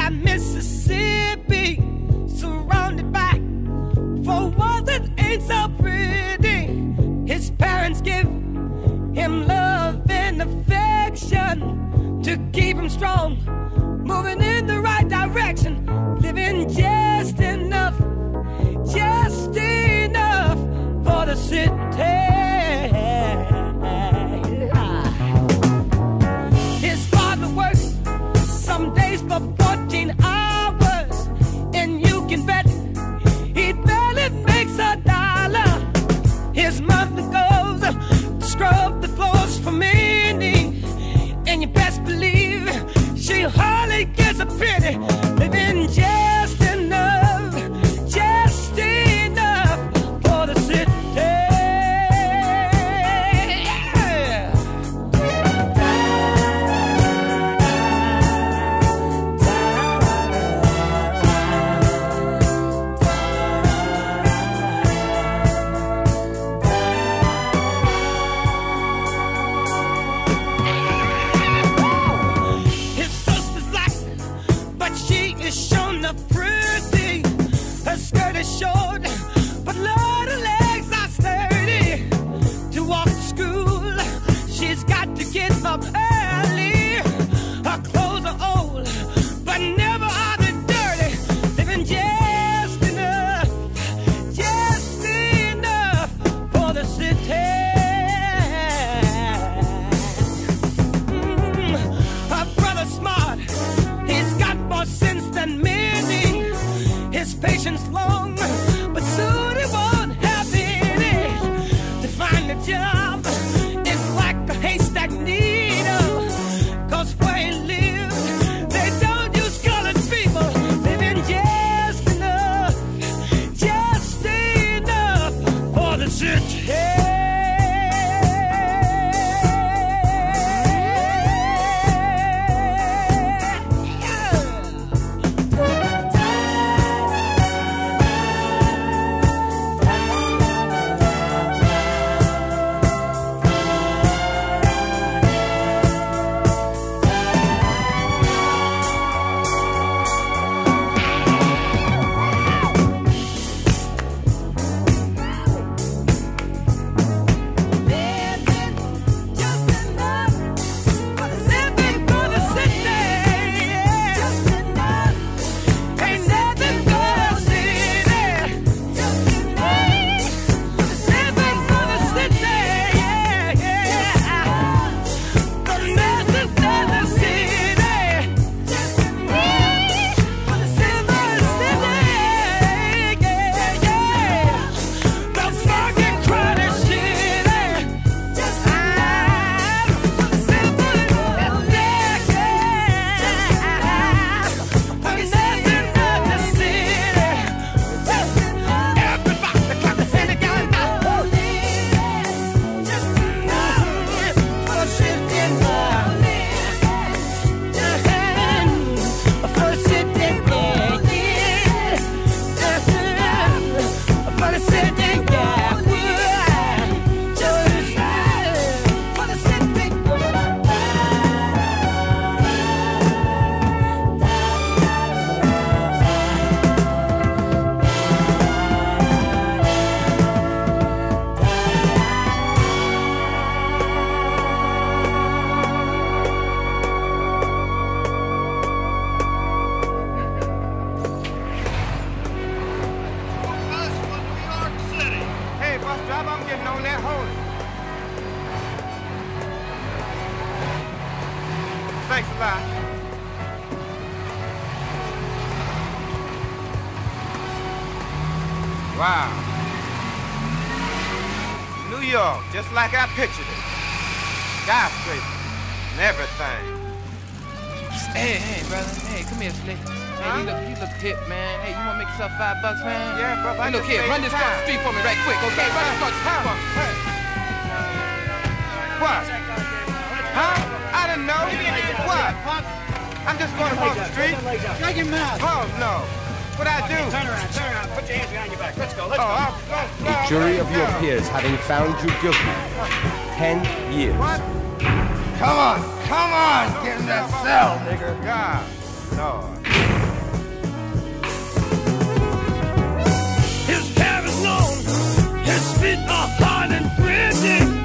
that Mississippi, surrounded by for all that ain't so pretty. His parents give him love and affection to keep him strong. Best believe she hardly gets a penny, up Thanks a lot. Wow. New York, just like I pictured it. Skyscraper and everything. Hey, hey, brother. Hey, come here, Slick. Hey, you look, you look hip, man. Hey, you wanna make yourself five bucks, man? Yeah, brother, I Hey, look here, run this across the street for me right quick, okay? Run this across the street for me. What? I'm just going across the street. Shut your mouth. Oh, no. What I do? Turn around, turn around. Put your hands behind your back. Let's go, let's oh, go. Oh, oh, oh, jury of your peers having found you guilty. Ten years. What? Come on, come on. Get in that cell, nigga. God, Lord. His hair is long, his feet are hard and pretty.